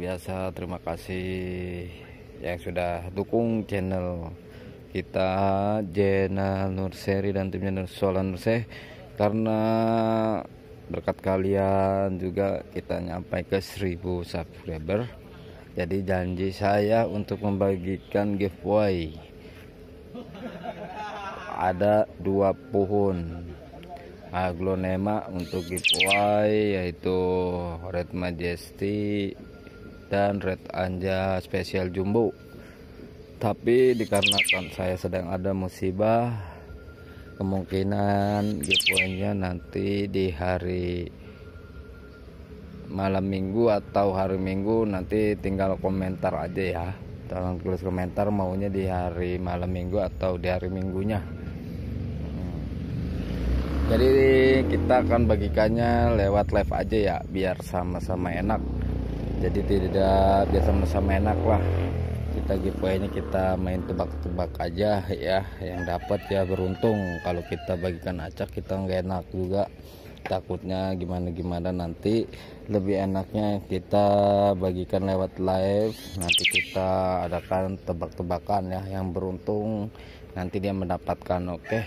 biasa terima kasih yang sudah dukung channel kita Jenal Nurseri dan timnya Nursolan Nurseh. Karena berkat kalian juga kita nyampe ke 1000 subscriber. Jadi janji saya untuk membagikan giveaway. Ada dua pohon aglonema untuk giveaway yaitu red majesty dan red anja spesial jumbo. Tapi dikarenakan saya sedang ada musibah kemungkinan giveaway-nya nanti di hari malam minggu atau hari minggu nanti tinggal komentar aja ya. Tolong tulis komentar maunya di hari malam minggu atau di hari minggunya jadi kita akan bagikannya lewat live aja ya biar sama-sama enak. Jadi tidak biar sama-sama enak lah. Kita giveaway-nya kita main tebak-tebak aja ya yang dapat ya beruntung. Kalau kita bagikan acak kita nggak enak juga takutnya gimana-gimana nanti lebih enaknya kita bagikan lewat live. Nanti kita adakan tebak-tebakan ya yang beruntung nanti dia mendapatkan oke? Okay?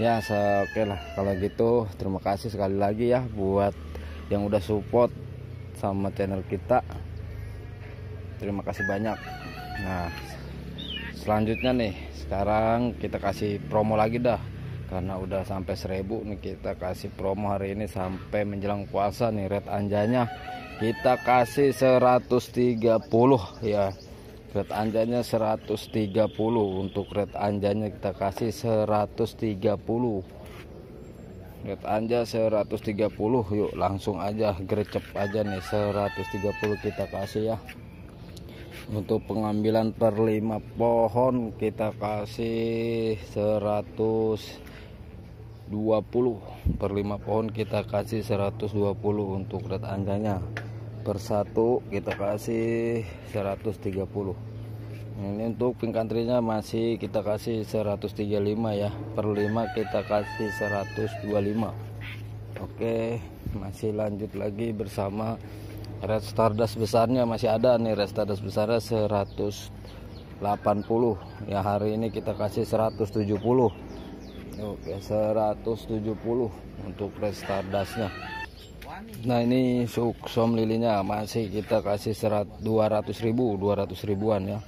ya oke okay lah kalau gitu terima kasih sekali lagi ya buat yang udah support sama channel kita. Terima kasih banyak. Nah selanjutnya nih sekarang kita kasih promo lagi dah karena udah sampai 1000 nih kita kasih promo hari ini sampai menjelang puasa nih red anjanya. Kita kasih 130 ya. Red anjanya 130 untuk red anjanya kita kasih 130 red anja 130 yuk langsung aja gercep aja nih 130 kita kasih ya. Untuk pengambilan per 5 pohon kita kasih 120 per 5 pohon kita kasih 120 untuk red anjanya per satu kita kasih 130 ini untuk pink country-nya masih kita kasih 135 ya. Per 5 kita kasih 125 oke masih lanjut lagi bersama red stardust besarnya. Masih ada nih red stardust besarnya 180 ya hari ini kita kasih 170 oke 170 untuk red stardustnya Nah ini suksom lilinya masih kita kasih serat 200 ribu 200 ribuan ya.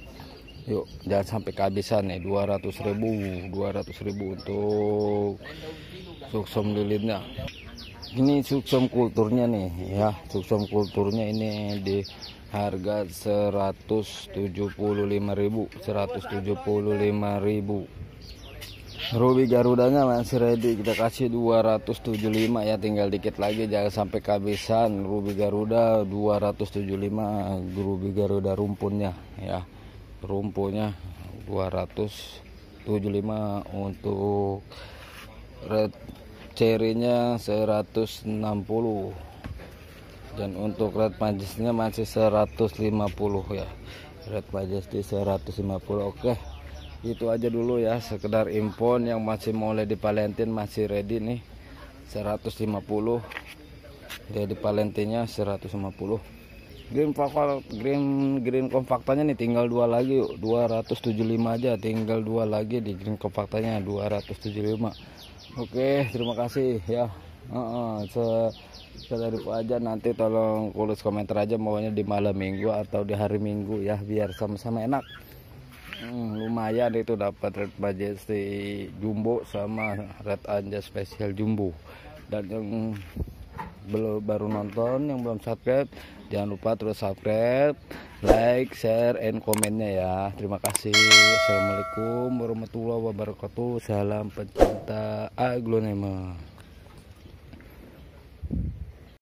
Yuk jangan sampai kehabisan nih 200 ribu 200 ribu untuk suksom lilinnya ini suksom kulturnya nih ya. Suksom kulturnya ini di harga 175.000 175.000 Ruby Garudanya masih ready. Kita kasih 275 ya tinggal dikit lagi. Jangan sampai kehabisan Ruby Garuda. 275 Ruby Garuda rumpunnya ya rumpunnya 275 untuk red cherry-nya 160 dan untuk red majesty masih 150 ya. Red majesty 150 oke. okay itu aja dulu ya sekedar impon yang masih mulai di Valentin masih ready nih. 150 jadi Valentinnya 150 green fakal green green kompaktanya nih tinggal dua lagi 275 aja tinggal dua lagi di green kompaktanya 275 oke terima kasih ya. Uh -uh, se itu aja. Nanti tolong tulis komentar aja maunya di malam minggu atau di hari minggu ya biar sama-sama enak Hmm, lumayan itu dapat red majesty jumbo sama red anja spesial jumbo. Dan yang belum baru nonton yang belum subscribe jangan lupa terus subscribe like share and komennya ya. Terima kasih. Assalamualaikum warahmatullahi wabarakatuh. Salam pencinta aglonema